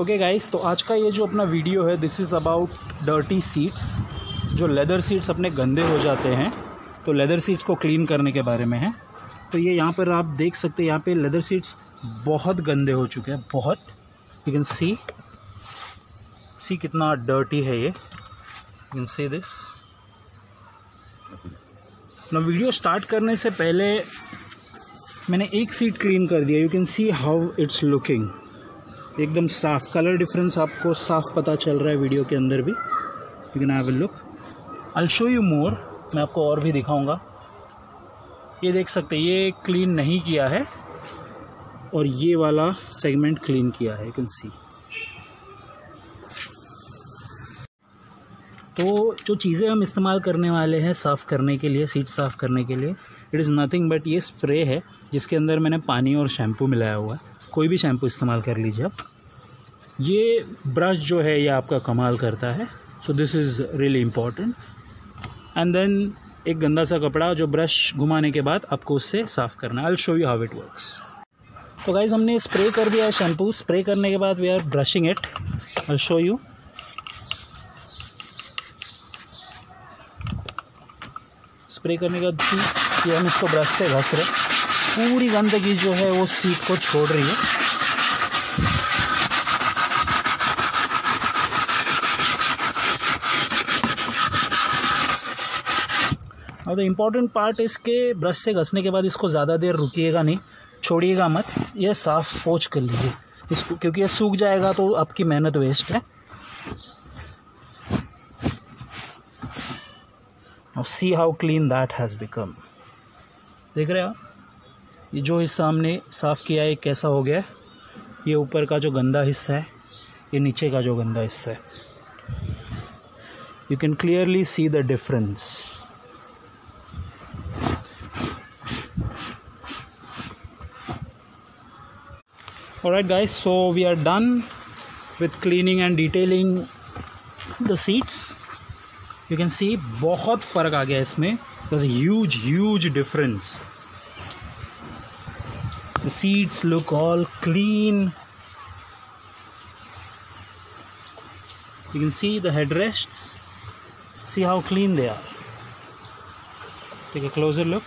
Okay guys तो आज का ये जो अपना वीडियो है this is about dirty seats जो लेदर सीट्स अपने गंदे हो जाते हैं तो लेदर सीट्स को क्लीन करने के बारे में है। तो ये यहाँ पर आप देख सकते हैं, यहाँ पे लेदर सीट्स बहुत गंदे हो चुके हैं, बहुत। यू कैन सी सी कितना डर्टी है ये। यू कैन सी दिस ना वीडियो स्टार्ट करने से पहले मैंने एक सीट क्लीन कर दिया। You can see how it's looking एकदम साफ़ कलर डिफरेंस आपको साफ़ पता चल रहा है वीडियो के अंदर भी। You can have a look I show you more मैं आपको और भी दिखाऊँगा। ये देख सकते ये क्लीन नहीं किया है और ये वाला सेगमेंट क्लीन किया है यू कैन सी तो जो चीज़ें हम इस्तेमाल करने वाले हैं साफ़ करने के लिए सीट साफ़ करने के लिए इट इज़ नथिंग बट ये स्प्रे है, जिसके अंदर मैंने पानी और शैम्पू मिलाया हुआ है। कोई भी शैम्पू इस्तेमाल कर लीजिए आप। ये ब्रश जो है, ये आपका कमाल करता है। So this is really important and then एक गंदा सा कपड़ा जो ब्रश घुमाने के बाद आपको उससे साफ़ करना है। I show you how it works तो गाइज़ हमने स्प्रे कर दिया है शैम्पू। स्प्रे करने के बाद we are brushing it I show you spray करने के बाद हम इसको ब्रश से घस रहे पूरी गंदगी जो है वो सीट को छोड़ रही है। और द इंपॉर्टेंट पार्ट इसके ब्रश से घसने के बाद इसको ज़्यादा देर रुकिएगा नहीं, छोड़िएगा मत ये साफ़ पोच कर लीजिए। इसको, क्योंकि ये सूख जाएगा तो आपकी मेहनत वेस्ट है। See how clean that has become देख रहे हैं ये जो हिस्सा हमने साफ़ किया है कैसा हो गया ये ऊपर का जो गंदा हिस्सा है ये नीचे का जो गंदा हिस्सा है you can clearly see the difference alright guys so we are done with cleaning and detailing the seats you can see बहुत फ़र्क आ गया इसमें huge huge difference the seats look all clean. You can see the headrests. See how clean they are. Take a closer look